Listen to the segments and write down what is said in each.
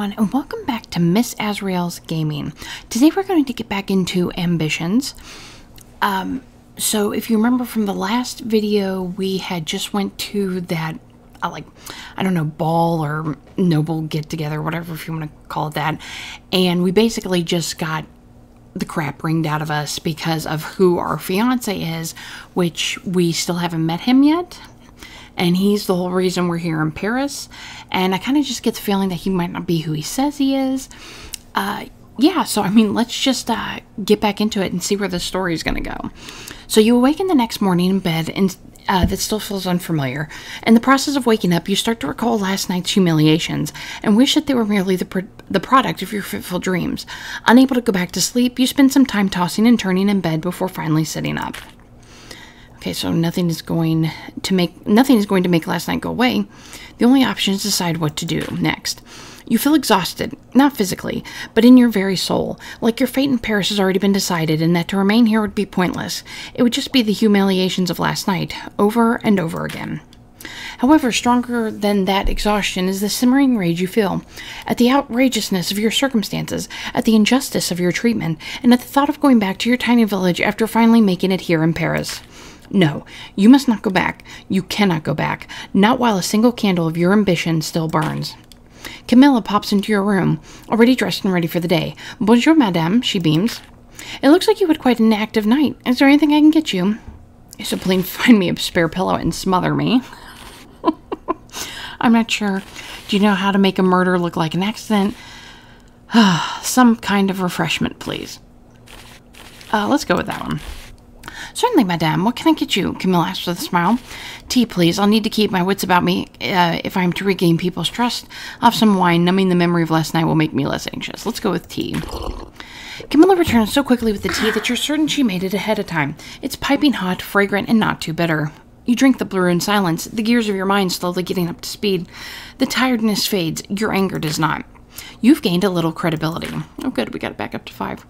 everyone, and welcome back to Miss Azrele's Gaming. Today we're going to get back into ambitions. Um, so if you remember from the last video, we had just went to that, uh, like, I don't know, ball or noble get-together, whatever if you want to call it that, and we basically just got the crap ringed out of us because of who our fiance is, which we still haven't met him yet and he's the whole reason we're here in Paris. And I kind of just get the feeling that he might not be who he says he is. Uh, yeah, so I mean, let's just uh, get back into it and see where the story is going to go. So you awaken the next morning in bed and uh, that still feels unfamiliar. In the process of waking up, you start to recall last night's humiliations and wish that they were merely the, the product of your fitful dreams. Unable to go back to sleep, you spend some time tossing and turning in bed before finally sitting up. Okay, so nothing is going to make nothing is going to make last night go away. The only option is decide what to do next. You feel exhausted, not physically, but in your very soul, like your fate in Paris has already been decided and that to remain here would be pointless. It would just be the humiliations of last night, over and over again. However, stronger than that exhaustion is the simmering rage you feel at the outrageousness of your circumstances, at the injustice of your treatment, and at the thought of going back to your tiny village after finally making it here in Paris. No, you must not go back. You cannot go back, not while a single candle of your ambition still burns. Camilla pops into your room, already dressed and ready for the day. Bonjour, madame, she beams. It looks like you had quite an active night. Is there anything I can get you? So please find me a spare pillow and smother me. I'm not sure. Do you know how to make a murder look like an accident? Some kind of refreshment, please. Uh, let's go with that one. Certainly, madame. What can I get you? Camille asked with a smile. Tea, please. I'll need to keep my wits about me uh, if I'm to regain people's trust. Have some wine. Numbing the memory of last night will make me less anxious. Let's go with tea. Camilla returns so quickly with the tea that you're certain she made it ahead of time. It's piping hot, fragrant, and not too bitter. You drink the brew in silence, the gears of your mind slowly getting up to speed. The tiredness fades, your anger does not. You've gained a little credibility. Oh, good, we got it back up to five.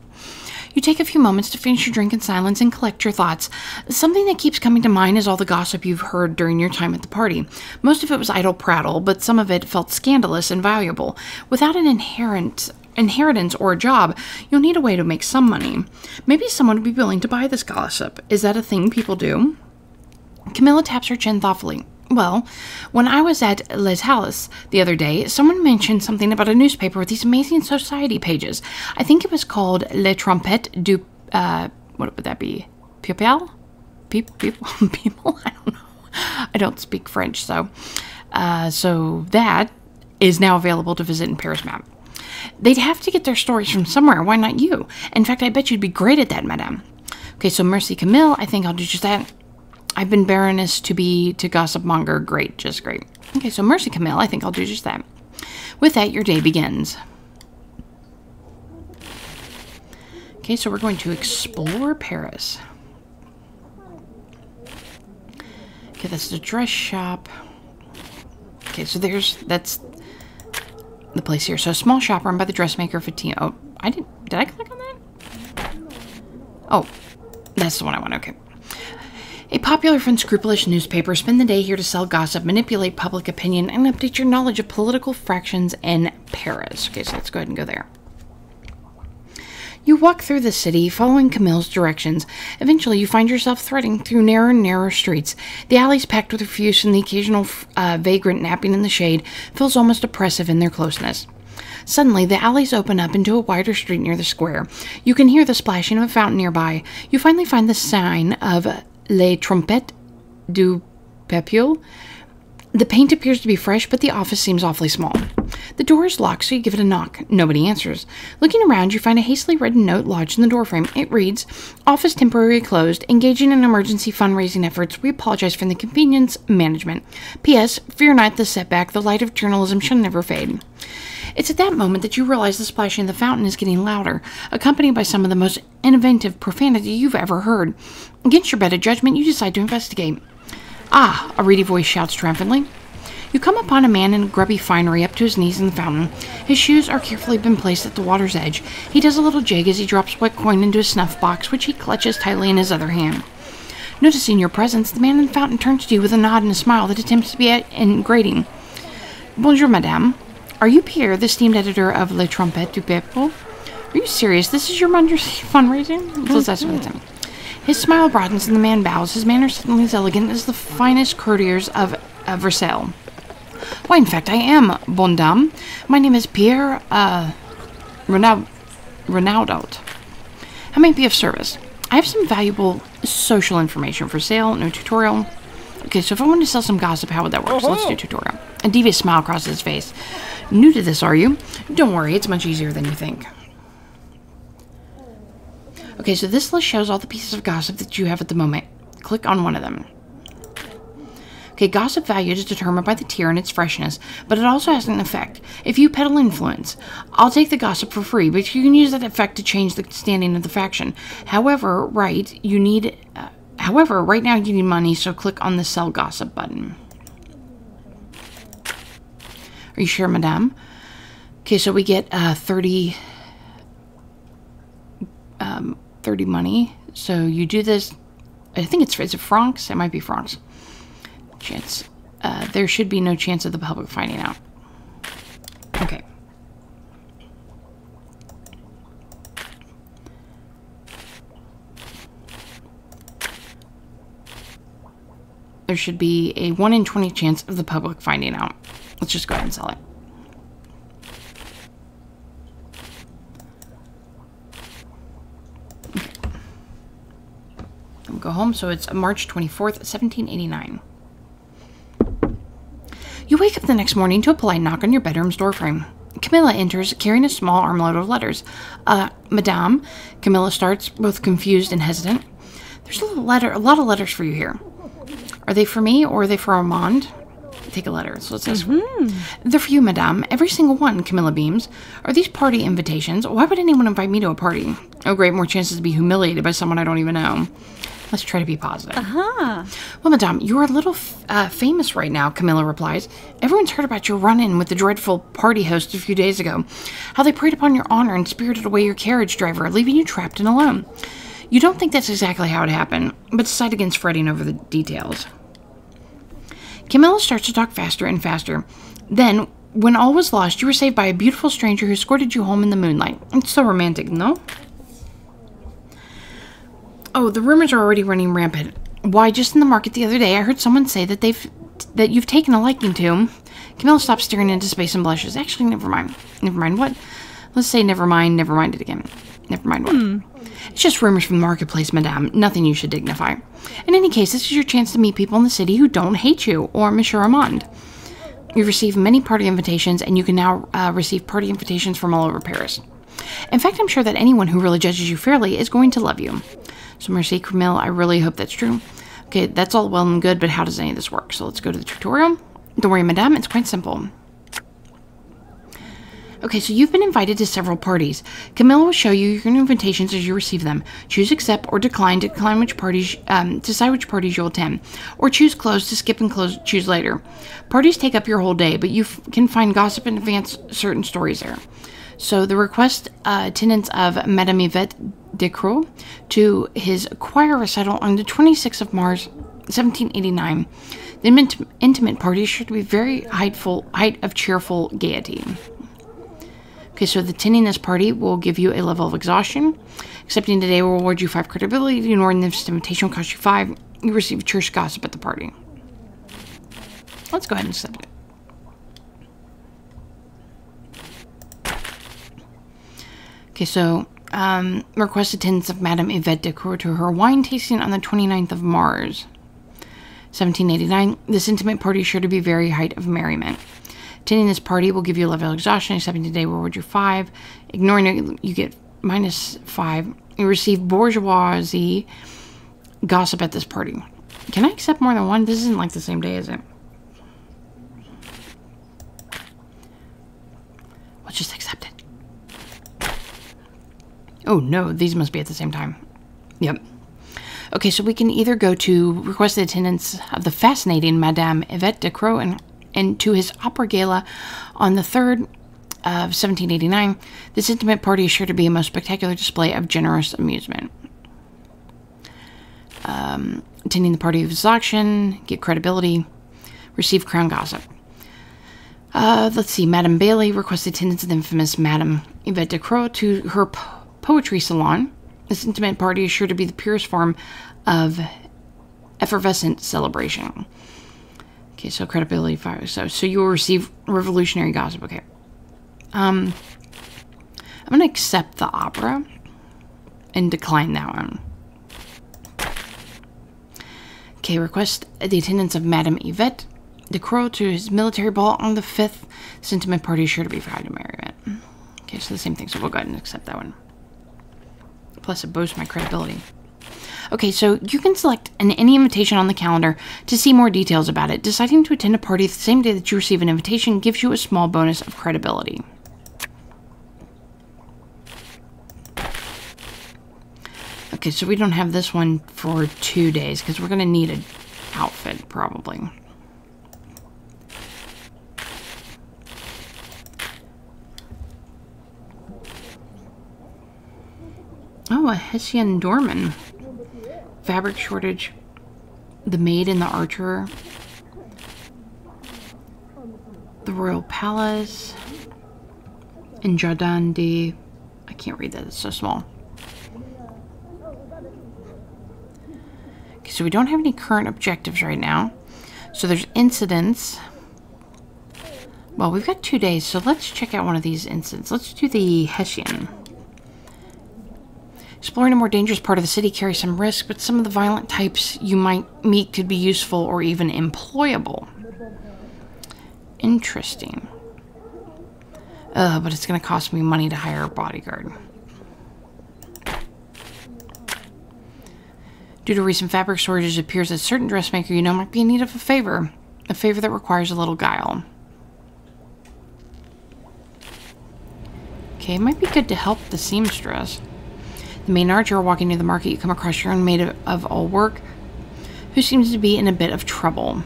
You take a few moments to finish your drink in silence and collect your thoughts. Something that keeps coming to mind is all the gossip you've heard during your time at the party. Most of it was idle prattle, but some of it felt scandalous and valuable. Without an inherent inheritance or a job, you'll need a way to make some money. Maybe someone would be willing to buy this gossip. Is that a thing people do? Camilla taps her chin thoughtfully. Well, when I was at Les Halles the other day, someone mentioned something about a newspaper with these amazing society pages. I think it was called Les Trompettes du, uh, what would that be? People? People? People? People? I don't know. I don't speak French, so. Uh, so that is now available to visit in Paris Map. They'd have to get their stories from somewhere. Why not you? In fact, I bet you'd be great at that, madame. Okay, so Mercy Camille, I think I'll do just that. I've been Baroness to be to gossip monger. Great, just great. Okay, so Mercy Camille, I think I'll do just that. With that, your day begins. Okay, so we're going to explore Paris. Okay, that's the dress shop. Okay, so there's that's the place here. So a small shop run by the dressmaker Fatima. Oh, I didn't. Did I click on that? Oh, that's the one I want. Okay. A popular and unscrupulous newspaper spend the day here to sell gossip, manipulate public opinion, and update your knowledge of political fractions in Paris. Okay, so let's go ahead and go there. You walk through the city, following Camille's directions. Eventually, you find yourself threading through narrower and narrower streets. The alleys packed with refuse and the occasional uh, vagrant napping in the shade feels almost oppressive in their closeness. Suddenly, the alleys open up into a wider street near the square. You can hear the splashing of a fountain nearby. You finally find the sign of Les Trompettes du Peuple. The paint appears to be fresh, but the office seems awfully small. The door is locked, so you give it a knock. Nobody answers. Looking around, you find a hastily written note lodged in the doorframe. It reads, Office temporarily closed. Engaging in emergency fundraising efforts. We apologize for the inconvenience. Management. P.S. Fear not the setback. The light of journalism shall never fade. It's at that moment that you realize the splashing of the fountain is getting louder, accompanied by some of the most inventive profanity you've ever heard. Against your better judgment, you decide to investigate. Ah, a reedy voice shouts triumphantly. You come upon a man in grubby finery up to his knees in the fountain. His shoes are carefully been placed at the water's edge. He does a little jig as he drops wet coin into a snuff box, which he clutches tightly in his other hand. Noticing your presence, the man in the fountain turns to you with a nod and a smile that attempts to be ingratiating. Bonjour, madame. Are you Pierre, the esteemed editor of Le Trompette du Peuple? Are you serious? This is your fundraising? What it's His smile broadens and the man bows, his manner suddenly as elegant as the finest courtiers of, of Versailles. Why, in fact, I am, bonne dame. My name is Pierre, uh, Renaud Renaudot. How may I be of service? I have some valuable social information for sale, no tutorial. Okay, so if I wanted to sell some gossip, how would that work? So let's do tutorial. A devious smile crosses his face. New to this, are you? Don't worry, it's much easier than you think. Okay, so this list shows all the pieces of gossip that you have at the moment. Click on one of them. Okay, gossip value is determined by the tier and its freshness, but it also has an effect. If you peddle influence, I'll take the gossip for free, but you can use that effect to change the standing of the faction. However, right, you need. Uh, however, right now you need money, so click on the sell gossip button. Are you sure, madame? Okay, so we get uh, 30, um, 30 money. So you do this. I think it's is it francs. It might be francs chance. Uh, there should be no chance of the public finding out. Okay. There should be a 1 in 20 chance of the public finding out. Let's just go ahead and sell it. Okay. Go home. So it's March 24th, 1789. You wake up the next morning to a polite knock on your bedroom's doorframe. Camilla enters carrying a small armload of letters. Uh, Madame, Camilla starts, both confused and hesitant. There's a letter, a lot of letters for you here. Are they for me or are they for Armand? Take a letter. So it says, mm-hmm. They're for you, Madame. Every single one, Camilla beams. Are these party invitations? Why would anyone invite me to a party? Oh, great, more chances to be humiliated by someone I don't even know. Let's try to be positive. Uh-huh. Well, Madame, you are a little uh, famous right now, Camilla replies. Everyone's heard about your run-in with the dreadful party host a few days ago. How they preyed upon your honor and spirited away your carriage driver, leaving you trapped and alone. You don't think that's exactly how it happened, but decide against fretting over the details. Camilla starts to talk faster and faster. Then, when all was lost, you were saved by a beautiful stranger who escorted you home in the moonlight. It's so romantic, no? Oh, the rumors are already running rampant. Why, just in the market the other day, I heard someone say that they've that you've taken a liking to. Camilla stops staring into space and blushes. Actually, never mind. Never mind what? Let's say never mind, never mind it again. Never mind what. Hmm. It's just rumors from the marketplace, madame. Nothing you should dignify. In any case, this is your chance to meet people in the city who don't hate you, or Monsieur Armand. You've received many party invitations, and you can now uh, receive party invitations from all over Paris. In fact, I'm sure that anyone who really judges you fairly is going to love you. So Mercy Camille, I really hope that's true. Okay, that's all well and good, but how does any of this work? So let's go to the tutorial. Don't worry, madame, it's quite simple. Okay, so you've been invited to several parties. Camilla will show you your invitations as you receive them. Choose accept or decline to decline which parties, um, decide which parties you'll attend, or choose close to skip and close choose later. Parties take up your whole day, but you can find gossip and advance certain stories there. So the request uh, attendance of Madame Yvette de Decroix to his choir recital on the 26th of March, 1789. The intimate party should be very heightful, height of cheerful gaiety. Okay, so the this party will give you a level of exhaustion. Accepting today will reward you five credibility. Ignoring this invitation will cost you five. You receive church gossip at the party. Let's go ahead and accept it. Okay, so um, request attendance of Madame Yvette Decroix to her wine tasting on the 29th of Mars, 1789. This intimate party is sure to be very height of merriment. Attending this party will give you a level of exhaustion. Accepting today will reward you five. Ignoring it, you get minus five. You receive bourgeoisie gossip at this party. Can I accept more than one? This isn't like the same day, is it? Let's just accept it. Oh no, these must be at the same time. Yep. Okay, so we can either go to request the attendance of the fascinating Madame Yvette Decroix and, and to his opera gala on the 3rd of 1789. This intimate party is sure to be a most spectacular display of generous amusement. Um, attending the party of his auction, get credibility, receive crown gossip. Uh, let's see. Madame Bailey requests attendance of the infamous Madame Yvette de Croix to her po- poetry salon. This intimate party is sure to be the purest form of effervescent celebration. Okay, so credibility five. So, so you will receive revolutionary gossip. Okay. Um, I'm gonna accept the opera and decline that one. Okay, request the attendance of Madame Yvette de Croix to his military ball on the 5th. Sentiment party is sure to be fried to merriment. Okay, so the same thing, so we'll go ahead and accept that one. Plus, it boosts my credibility. Okay, so you can select an, any invitation on the calendar to see more details about it. Deciding to attend a party the same day that you receive an invitation gives you a small bonus of credibility. Okay, so we don't have this one for two days because we're going to need an outfit probably. Oh, a Hessian Doorman. Fabric shortage. The Maid and the Archer. The Royal Palace. And Jardin de... I can't read that, it's so small. Okay, so we don't have any current objectives right now. So there's incidents. Well, we've got two days, so let's check out one of these incidents. Let's do the Hessian. Exploring a more dangerous part of the city carries some risk, but some of the violent types you might meet could be useful or even employable. Interesting. Uh, but it's going to cost me money to hire a bodyguard. Due to recent fabric shortages, it appears that a certain dressmaker you know might be in need of a favor. A favor that requires a little guile. Okay, it might be good to help the seamstress. Main archer walking near the market, you come across your own maid of, of all work, who seems to be in a bit of trouble.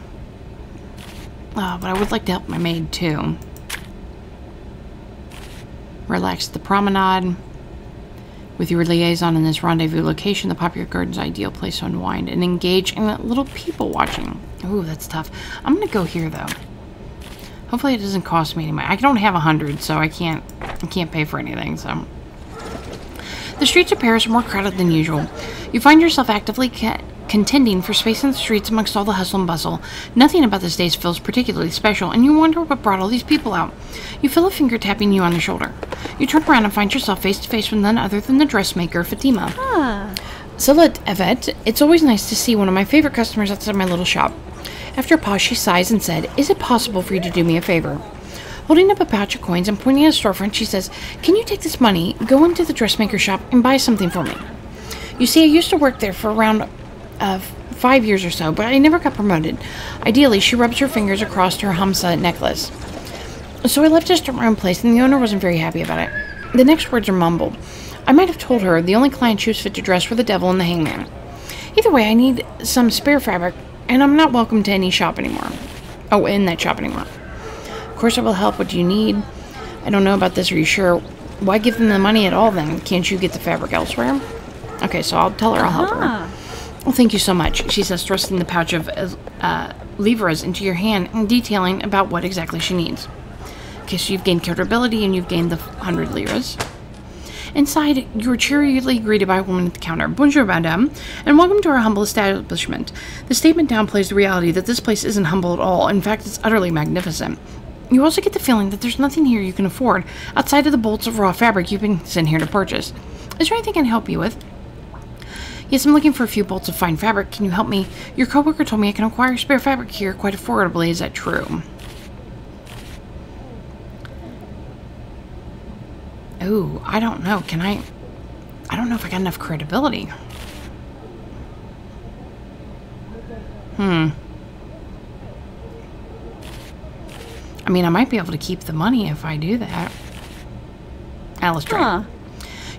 Oh, but I would like to help my maid too. Relax the promenade. With your liaison in this rendezvous location, the popular garden's ideal place to unwind and engage in a little people watching. Ooh, that's tough. I'm gonna go here though. Hopefully it doesn't cost me any money. I don't have a hundred, so I can't I can't pay for anything, so the streets of Paris are more crowded than usual. You find yourself actively contending for space in the streets amongst all the hustle and bustle. Nothing about this day feels particularly special, and you wonder what brought all these people out. You feel a finger tapping you on the shoulder. You turn around and find yourself face to face with none other than the dressmaker, Fatima. Ah. Salut, Yvette. It's always nice to see one of my favorite customers outside my little shop. After a pause, she sighs and said, Is it possible for you to do me a favor? Holding up a pouch of coins and pointing at a storefront, she says, Can you take this money, go into the dressmaker shop, and buy something for me? You see, I used to work there for around uh, five years or so, but I never got promoted. Ideally, she rubs her fingers across her Hamsa necklace. So I left just at my own place, and the owner wasn't very happy about it. The next words are mumbled. I might have told her the only client she was fit to dress were the devil and the hangman. Either way, I need some spare fabric, and I'm not welcome to any shop anymore. Oh, in that shop anymore. Of course I will help. What do you need? I don't know about this. Are you sure? Why give them the money at all then? Can't you get the fabric elsewhere? Okay, so I'll tell her I'll help her. Uh-huh. Well, thank you so much, she says, thrusting the pouch of uh, livres into your hand and detailing about what exactly she needs. Okay, so you've gained credibility and you've gained the 100 liras. Inside, you are cheerily greeted by a woman at the counter. Bonjour, madame, and welcome to our humble establishment. The statement downplays the reality that this place isn't humble at all. In fact, it's utterly magnificent. You also get the feeling that there's nothing here you can afford outside of the bolts of raw fabric you've been sent here to purchase. Is there anything I can help you with? Yes, I'm looking for a few bolts of fine fabric. Can you help me? Your coworker told me I can acquire spare fabric here quite affordably. Is that true? Oh, I don't know. Can I... I don't know if I got enough credibility. Hmm. I mean, I might be able to keep the money if I do that. Alice try. Huh.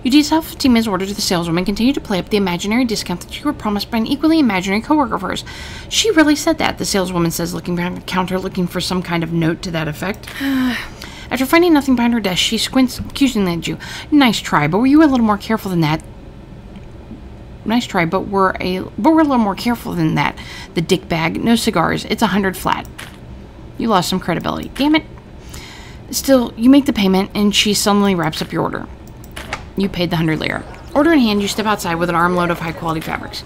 You detail Fatima's order to the saleswoman continue to play up the imaginary discount that you were promised by an equally imaginary coworker of hers. She really said that, the saleswoman says, looking behind the counter, looking for some kind of note to that effect. After finding nothing behind her desk, she squints accusingly at you. Nice try, but were you a little more careful than that? Nice try, but we're a but we're a little more careful than that. The dick bag, no cigars. It's a hundred flat. You lost some credibility. Damn it. Still, you make the payment and she suddenly wraps up your order. You paid the 100 lira. Order in hand, you step outside with an armload of high quality fabrics.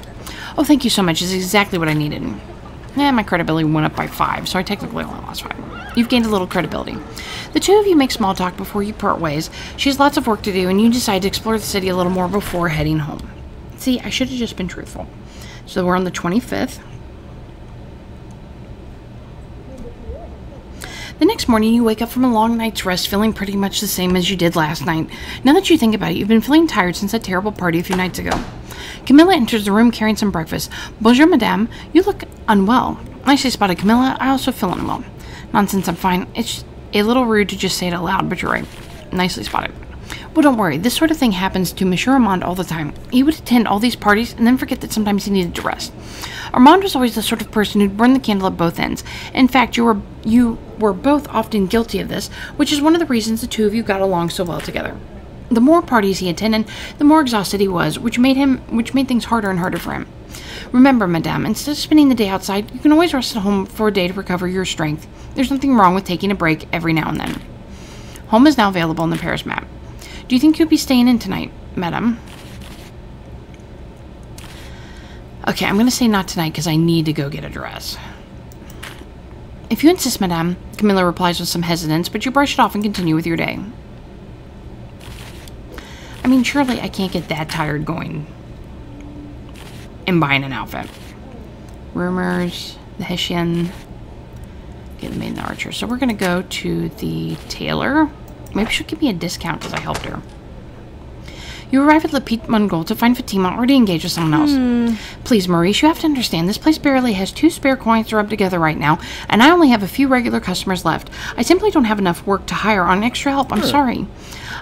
Oh, thank you so much. It's exactly what I needed. Eh, my credibility went up by five, so I technically only lost five. You've gained a little credibility. The two of you make small talk before you part ways. She has lots of work to do, and you decide to explore the city a little more before heading home. See, I should have just been truthful. So we're on the 25th. The next morning, you wake up from a long night's rest feeling pretty much the same as you did last night. Now that you think about it, you've been feeling tired since that terrible party a few nights ago. Camilla enters the room carrying some breakfast. Bonjour, madame. You look unwell. Nicely spotted, Camilla. I also feel unwell. Nonsense, I'm fine. It's a little rude to just say it out loud, but you're right. Nicely spotted. Well, don't worry. This sort of thing happens to Monsieur Armand all the time. He would attend all these parties and then forget that sometimes he needed to rest. Armand was always the sort of person who'd burn the candle at both ends. In fact, you were you were both often guilty of this, which is one of the reasons the two of you got along so well together. The more parties he attended, the more exhausted he was, which made him which made things harder and harder for him. Remember, madame, instead of spending the day outside, you can always rest at home for a day to recover your strength. There's nothing wrong with taking a break every now and then. Home is now available on the Paris map. Do you think you'll be staying in tonight, madame? Okay, I'm to say not tonight because I need to go get a dress. If you insist, madame, Camilla replies with some hesitance, but you brush it off and continue with your day. I mean, surely I can't get that tired going and buying an outfit. Rumors, the Hessian, get maid and the archer. So we're to go to the tailor. Maybe she'll give me a discount because I helped her. You arrive at Le Petit Mongol to find Fatima already engaged with someone else. Hmm. Please, Maurice, you have to understand this place barely has two spare coins to rub together right now, and I only have a few regular customers left. I simply don't have enough work to hire on extra help. I'm sorry.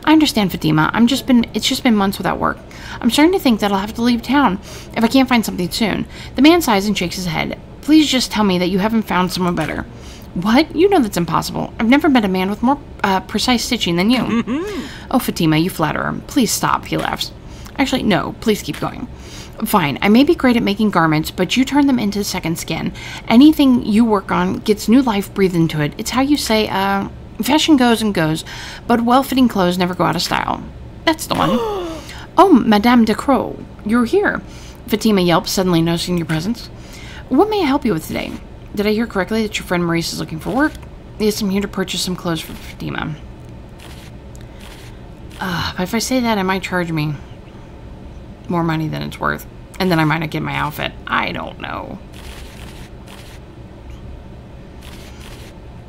I understand, Fatima. I'm just been it's just been months without work. I'm starting to think that I'll have to leave town if I can't find something soon. The man sighs and shakes his head. Please just tell me that you haven't found someone better. What? You know that's impossible. I've never met a man with more uh, precise stitching than you. oh, Fatima, you flatter him. Please stop, he laughs. Actually, no, please keep going. Fine, I may be great at making garments, but you turn them into second skin. Anything you work on gets new life breathed into it. It's how you say, uh, fashion goes and goes, but well fitting clothes never go out of style. That's the one. oh, Madame de Croix, you're here. Fatima yelps, suddenly noticing your presence. What may I help you with today? Did I hear correctly that your friend Maurice is looking for work? Yes, I'm here to purchase some clothes for Fatima. Uh, if I say that, it might charge me more money than it's worth. And then I might not get my outfit. I don't know.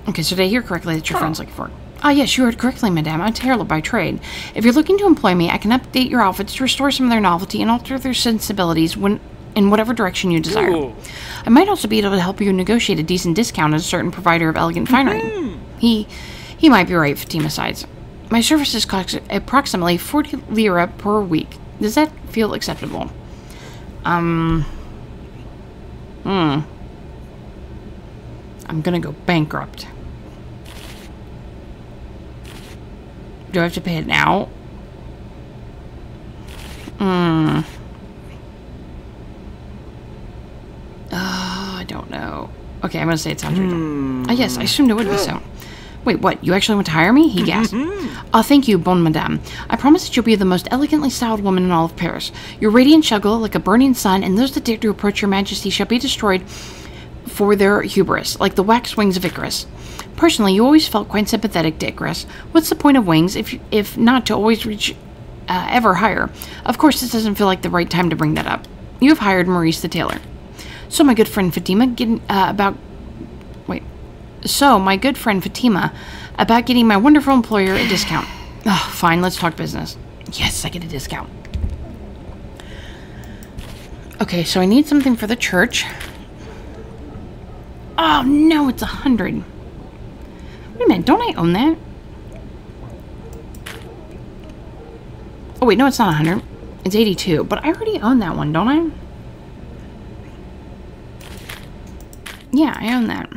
Okay, so did I hear correctly that your friend's looking for? Ah, yes, you heard correctly, madame. I'm tailor by trade. If you're looking to employ me, I can update your outfits to restore some of their novelty and alter their sensibilities when in whatever direction you desire. Ooh. I might also be able to help you negotiate a decent discount at a certain provider of elegant finery. He he might be right, Fatima sighs. My services cost approximately 40 lira per week. Does that feel acceptable? Um. Hmm. I'm gonna go bankrupt. Do I have to pay it now? Hmm. Oh, I don't know. Okay, I'm gonna say it sounds reasonable. Ah, yes, I assumed it would be so. Wait, what? You actually want to hire me? He gasped. Oh, thank you, bonne madame. I promise that you'll be the most elegantly styled woman in all of Paris. Your radiant shall glow like a burning sun, and those that dare to approach your majesty shall be destroyed for their hubris, like the wax wings of Icarus. Personally, you always felt quite sympathetic to Icarus. What's the point of wings if, if not to always reach uh, ever higher? Of course, this doesn't feel like the right time to bring that up. You have hired Maurice the tailor. So, my good friend Fatima, getting uh, about. Wait. So, my good friend Fatima, about getting my wonderful employer a discount. Oh, fine, let's talk business. Yes, I get a discount. Okay, so I need something for the church. Oh no, it's a hundred. Wait a minute, don't I own that? Oh wait, no, it's not a hundred. It's eighty-two, but I already own that one, don't I? Yeah, I own that.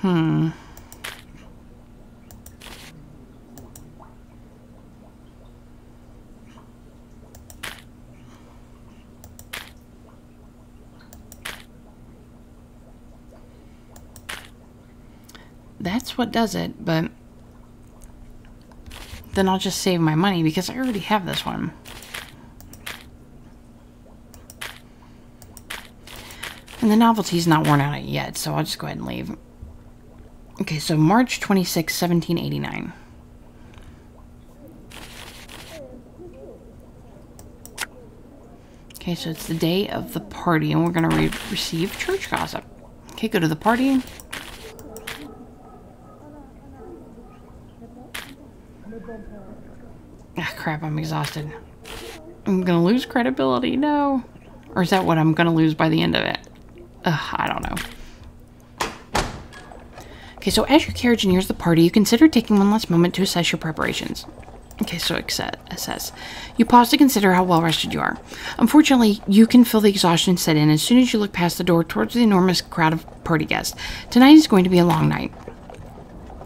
Hmm. That's what does it, but then I'll just save my money because I already have this one. And the novelty's not worn out yet, so I'll just go ahead and leave. Okay, so March 26, 1789. Okay, so it's the day of the party, and we're going to re receive church gossip. Okay, go to the party. Ah, crap, I'm exhausted. I'm to lose credibility. No. Or is that what I'm to lose by the end of it? Ugh, I don't know. Okay, so as your carriage nears the party, you consider taking one last moment to assess your preparations. Okay, so assess. You pause to consider how well rested you are. Unfortunately, you can feel the exhaustion set in as soon as you look past the door towards the enormous crowd of party guests. Tonight is going to be a long night.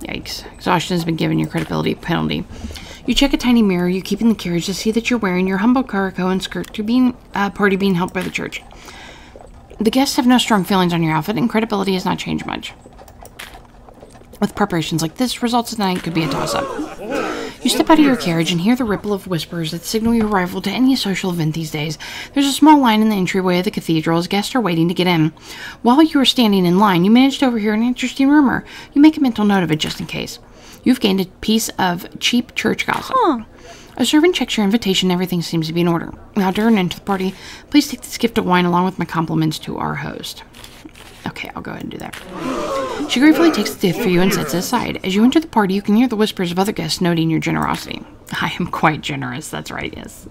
Yikes. Exhaustion has been given your credibility penalty. You check a tiny mirror you keep in the carriage to see that you're wearing your humble caraco and skirt to being uh, party being held by the church. The guests have no strong feelings on your outfit, and credibility has not changed much. With preparations like this, results tonight could be a toss-up. You step out of your carriage and hear the ripple of whispers that signal your arrival to any social event these days. There's a small line in the entryway of the cathedral as guests are waiting to get in. While you are standing in line, you manage to overhear an interesting rumor. You make a mental note of it just in case. You've gained a piece of cheap church gossip. Huh. A servant checks your invitation, everything seems to be in order. Now, during into the party, please take this gift of wine along with my compliments to our host. Okay, I'll go ahead and do that. She gratefully takes the gift for you and sets it aside. As you enter the party, you can hear the whispers of other guests noting your generosity. I am quite generous, that's right, yes.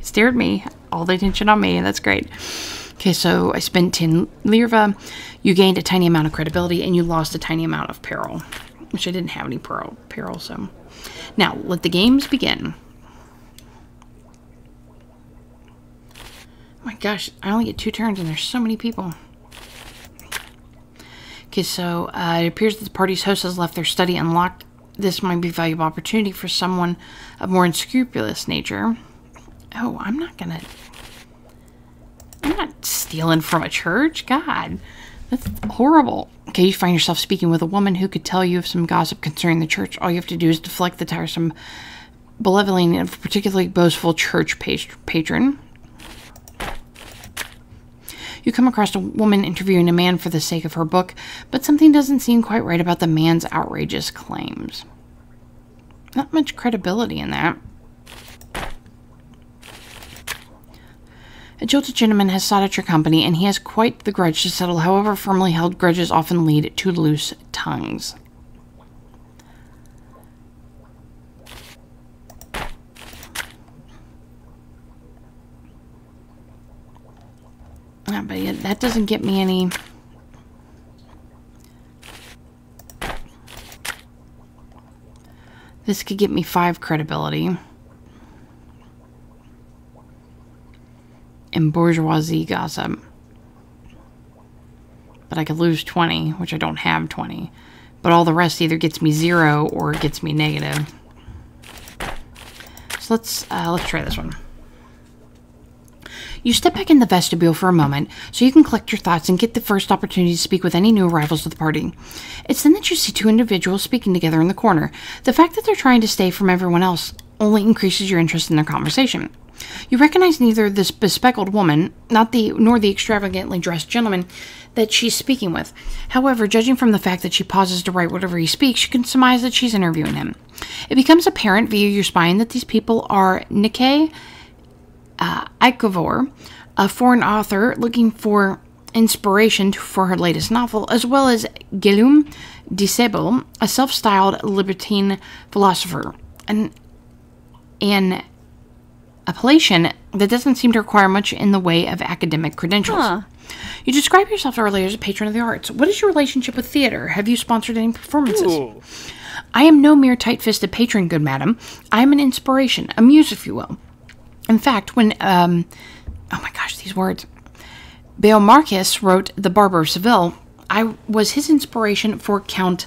Stare at me, all the attention on me, that's great. Okay, so I spent 10 lirva, you gained a tiny amount of credibility, and you lost a tiny amount of peril. Which I didn't have any peril, peril so. Now, let the games begin. Oh my gosh, I only get two turns and there's so many people. Okay, so uh, it appears that the party's host has left their study unlocked. This might be a valuable opportunity for someone of more unscrupulous nature. Oh, I'm not gonna... I'm not stealing from a church. God, that's horrible. Okay, you find yourself speaking with a woman who could tell you of some gossip concerning the church. All you have to do is deflect the tiresome, belittling, and particularly boastful church patron. You come across a woman interviewing a man for the sake of her book, but something doesn't seem quite right about the man's outrageous claims. Not much credibility in that. A jilted gentleman has sought out your company, and he has quite the grudge to settle. However, firmly held grudges often lead to loose tongues. Ah, yeah, but that doesn't get me any... This could get me five credibility. And bourgeoisie gossip. But I could lose 20, which I don't have 20. But all the rest either gets me zero or gets me negative. So let's uh, let's try this one. You step back in the vestibule for a moment so you can collect your thoughts and get the first opportunity to speak with any new arrivals of the party. It's then that you see two individuals speaking together in the corner. The fact that they're trying to stay from everyone else only increases your interest in their conversation. You recognize neither this bespectacled woman, not the nor the extravagantly dressed gentleman that she's speaking with. However, judging from the fact that she pauses to write whatever he speaks, you can surmise that she's interviewing him. It becomes apparent via your spine that these people are Nikkei uh, a foreign author looking for inspiration for her latest novel, as well as Guillaume de a self-styled libertine philosopher, an, an appellation that doesn't seem to require much in the way of academic credentials. Huh. You describe yourself earlier as a patron of the arts. What is your relationship with theater? Have you sponsored any performances? Ooh. I am no mere tight-fisted patron, good madam. I am an inspiration, a muse, if you will. In fact, when, um, oh my gosh, these words, Beaumarchais wrote The Barber of Seville, I was his inspiration for Count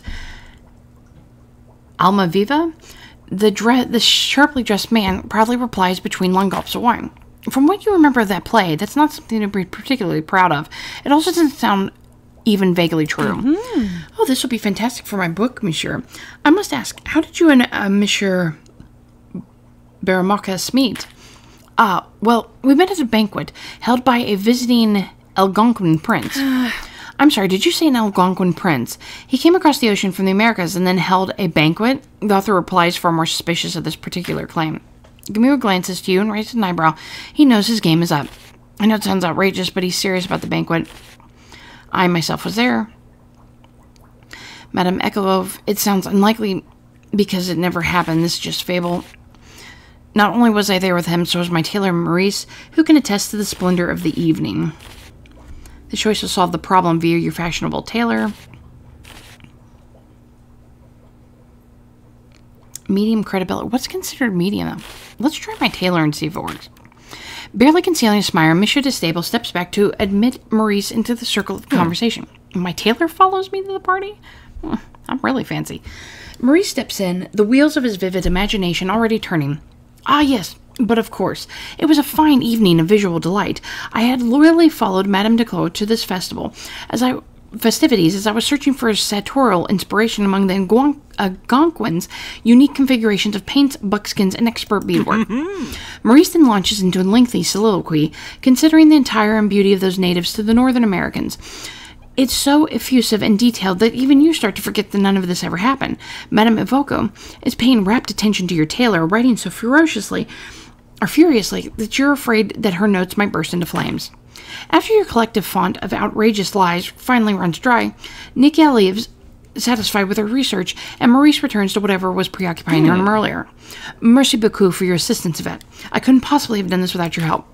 Almaviva. The, dre- the sharply dressed man proudly replies between long gulps of wine. From what you remember of that play, that's not something to be particularly proud of. It also doesn't sound even vaguely true. Mm-hmm. Oh, this will be fantastic for my book, monsieur. I must ask, how did you and uh, Monsieur Baramacas meet? Ah, well, we met at a banquet held by a visiting Algonquin prince. I'm sorry, did you say an Algonquin prince? He came across the ocean from the Americas and then held a banquet? The author replies far more suspicious of this particular claim. Gamira glances to you and raises an eyebrow. He knows his game is up. I know it sounds outrageous, but he's serious about the banquet. I myself was there. Madame Ekolov, it sounds unlikely because it never happened. This is just fable. Not only was I there with him, so was my tailor Maurice, who can attest to the splendor of the evening. The choice will solve the problem via your fashionable tailor. Medium credibility. What's considered medium? Let's try my tailor and see if it works. Barely concealing a smile, Monsieur de Stable steps back to admit Maurice into the circle of conversation. My tailor follows me to the party? Hmm, I'm really fancy. Maurice steps in, the wheels of his vivid imagination already turning. Ah, yes, but of course, it was a fine evening of visual delight. I had loyally followed Madame Duclos to this festival, as I festivities as I was searching for sartorial inspiration among the Algonquins' uh, unique configurations of paints, buckskins, and expert beadwork. Maurice then launches into a lengthy soliloquy, considering the entire and beauty of those natives to the Northern Americans. It's so effusive and detailed that even you start to forget that none of this ever happened. Madame Evoco is paying rapt attention to your tailor, writing so ferociously or furiously that you're afraid that her notes might burst into flames. After your collective font of outrageous lies finally runs dry, Nikia leaves, satisfied with her research, and Maurice returns to whatever was preoccupying him earlier. Merci beaucoup for your assistance, Yvette. I couldn't possibly have done this without your help.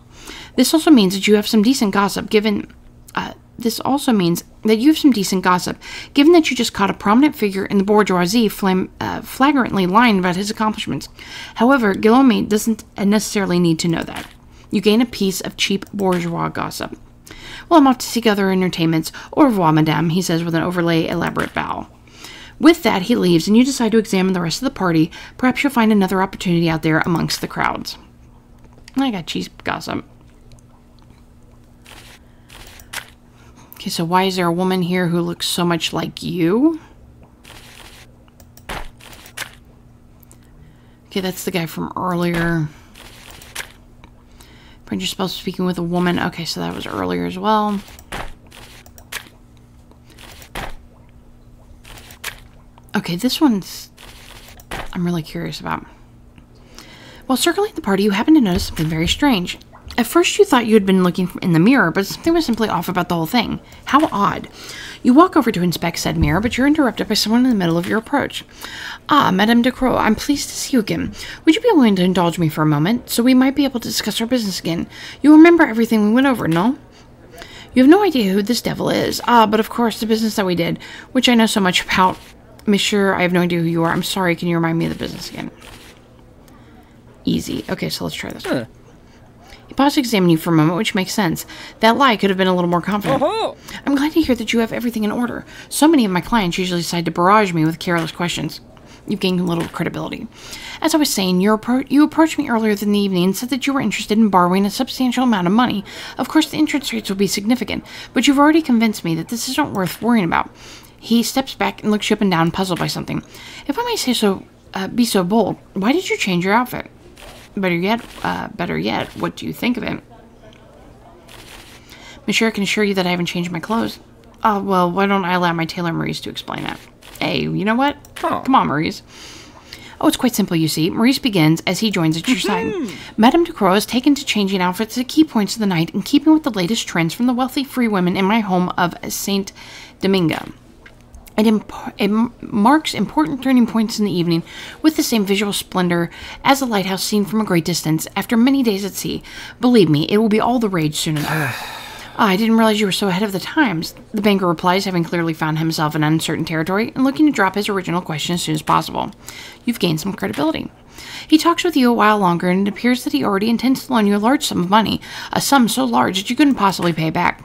This also means that you have some decent gossip, given. Uh, this also means that you have some decent gossip, given that you just caught a prominent figure in the bourgeoisie flam- uh, flagrantly lying about his accomplishments. However, Guillaume doesn't necessarily need to know that. You gain a piece of cheap bourgeois gossip. Well, I'm off to seek other entertainments. Au revoir, madame, he says with an overlay elaborate bow. With that, he leaves, and you decide to examine the rest of the party. Perhaps you'll find another opportunity out there amongst the crowds. I got cheap gossip. Okay, so why is there a woman here who looks so much like you? Okay, that's the guy from earlier. Print your speaking with a woman. Okay, so that was earlier as well. Okay, this one's I'm really curious about. While circling the party, you happen to notice something very strange. At first, you thought you had been looking in the mirror, but something was simply off about the whole thing. How odd. You walk over to inspect said mirror, but you're interrupted by someone in the middle of your approach. Ah, Madame de Croix, I'm pleased to see you again. Would you be willing to indulge me for a moment, so we might be able to discuss our business again? You remember everything we went over, no? You have no idea who this devil is. Ah, but of course, the business that we did, which I know so much about. Monsieur, I have no idea who you are. I'm sorry, can you remind me of the business again? Easy. Okay, so let's try this. Huh. He paused to examine you for a moment, which makes sense. That lie could have been a little more confident. Oh I'm glad to hear that you have everything in order. So many of my clients usually decide to barrage me with careless questions. You've gained a little credibility. As I was saying, you, appro- you approached me earlier in the evening and said that you were interested in borrowing a substantial amount of money. Of course, the interest rates will be significant, but you've already convinced me that this isn't worth worrying about. He steps back and looks you up and down, puzzled by something. If I may say so, uh, be so bold, why did you change your outfit? Better yet, uh, better yet, what do you think of it? Monsieur I can assure you that I haven't changed my clothes. Oh, well, why don't I allow my tailor Maurice to explain that? Hey, you know what? Oh. Come on, Maurice. Oh, it's quite simple, you see. Maurice begins as he joins at your side. Madame Ducrot has taken to changing outfits at key points of the night in keeping with the latest trends from the wealthy free women in my home of Saint Domingo. It, imp- it, marks important turning points in the evening with the same visual splendor as a lighthouse seen from a great distance after many days at sea. Believe me, it will be all the rage soon enough. Ah, I didn't realize you were so ahead of the times. The banker replies, having clearly found himself in uncertain territory and looking to drop his original question as soon as possible. You've gained some credibility. He talks with you a while longer, and it appears that he already intends to loan you a large sum of money, a sum so large that you couldn't possibly pay back.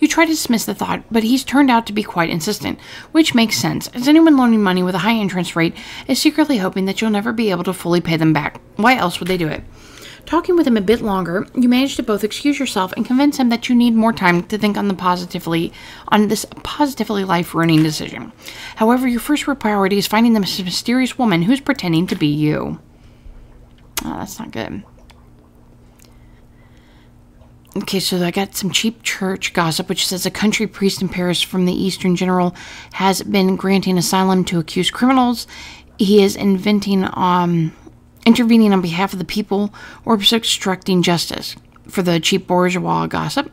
You try to dismiss the thought, but he's turned out to be quite insistent, which makes sense, as anyone loaning money with a high interest rate is secretly hoping that you'll never be able to fully pay them back. Why else would they do it? Talking with him a bit longer, you manage to both excuse yourself and convince him that you need more time to think on the positively on this positively life-ruining decision. However, your first priority is finding the mysterious woman who's pretending to be you. Oh, that's not good. Okay, so I got some cheap church gossip, which says a country priest in Paris from the Estates General has been granting asylum to accused criminals. He is inventing, um, intervening on behalf of the people or obstructing justice. For the cheap bourgeois gossip,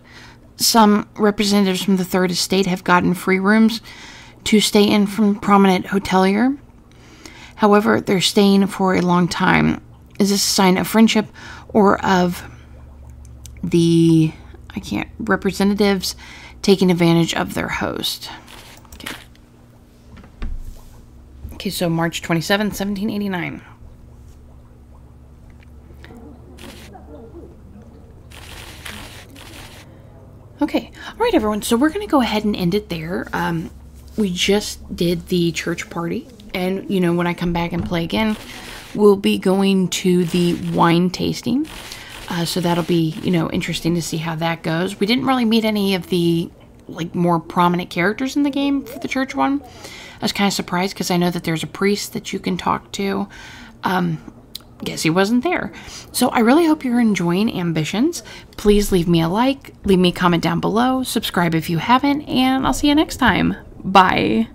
some representatives from the Third Estate have gotten free rooms to stay in from prominent hotelier. However, they're staying for a long time. Is this a sign of friendship or of the I can't representatives taking advantage of their host. Okay. Okay, so March 27, 1789. Okay, all right, everyone. So we're going to go ahead and end it there. Um, we just did the church party, and you know, when I come back and play again, we'll be going to the wine tasting. Uh, so that'll be, you know, interesting to see how that goes. We didn't really meet any of the like more prominent characters in the game for the church one. I was kind of surprised because I know that there's a priest that you can talk to. Um, guess he wasn't there. So I really hope you're enjoying Ambitions. Please leave me a like, leave me a comment down below, subscribe if you haven't, and I'll see you next time. Bye.